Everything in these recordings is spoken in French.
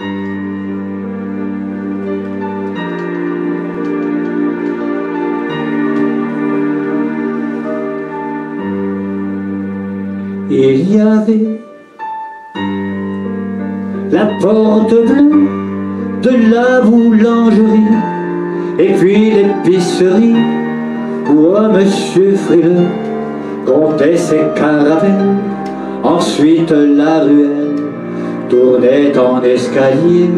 Il y avait la porte bleue de la boulangerie et puis l'épicerie où un monsieur frileux comptait ses caravelles. Ensuite la ruelle tournait en escalier.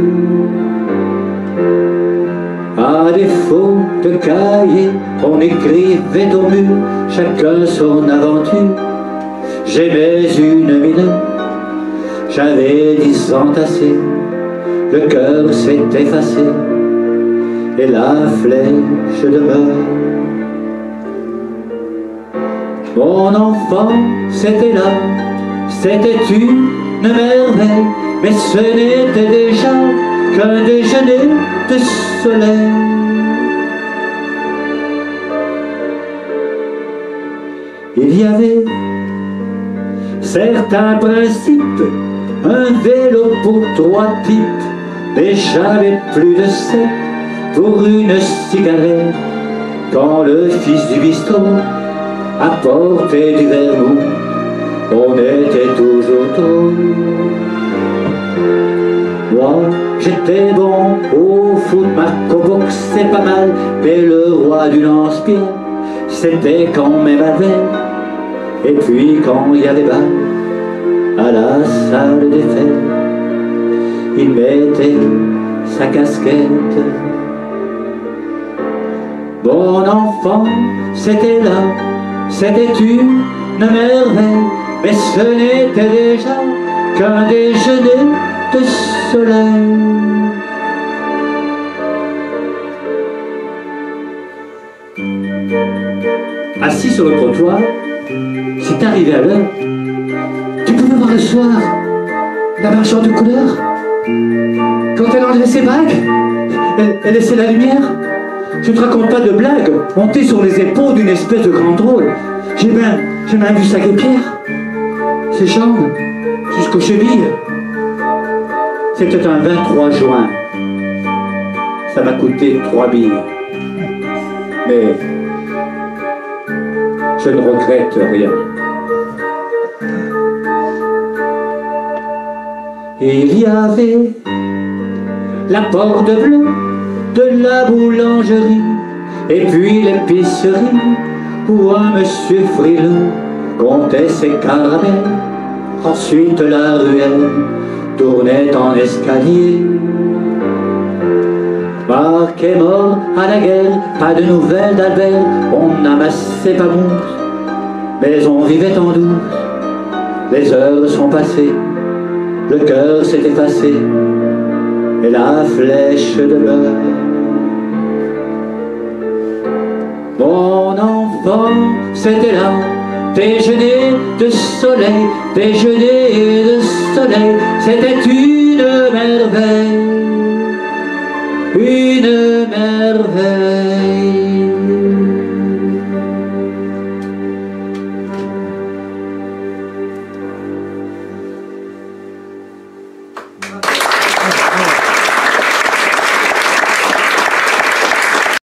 À défaut de cahier, on écrivait au mur chacun son aventure. J'aimais une mine, j'avais dix ans le cœur s'est effacé et la flèche demeure. Mon enfant, c'était là, c'était une merveille, mais ce n'était déjà qu'un déjeuner de soleil. Il y avait certains principes, un vélo pour trois types, mais j'avais plus de sept pour une cigarette, quand le fils du bistrot apportait du vermouth, on était toujours tôt. J'étais bon au foot, Marco c'est pas mal, mais le roi du lance-pierre, c'était quand même avec et puis quand il y avait à la salle des fêtes, il mettait sa casquette. Bon enfant, c'était là, c'était une merveille, mais ce n'était déjà qu'un déjeuner de Assis sur le trottoir, c'est arrivé à l'heure. Tu pouvais voir le soir la marchande de couleur Quand elle enlevait ses bagues, elle, laissait la lumière. Je ne te raconte pas de blague, montée sur les épaules d'une espèce de grand drôle. J'ai même, j'ai même vu sa guépière, ses jambes, jusqu'aux chevilles. C'était un 23 juin. Ça m'a coûté trois billes. Mais je ne regrette rien. Il y avait la porte bleue de la boulangerie et puis l'épicerie où un monsieur frileux comptait ses caramels. Ensuite la ruelle tournait en escalier. Marc est mort à la guerre, pas de nouvelles d'Albert, on n'amassait pas mousse, mais on vivait en douce. Les heures sont passées, le cœur s'est effacé, et la flèche demeure. Mon enfant, c'était là, déjeuner de soleil, déjeuner de soleil, c'était une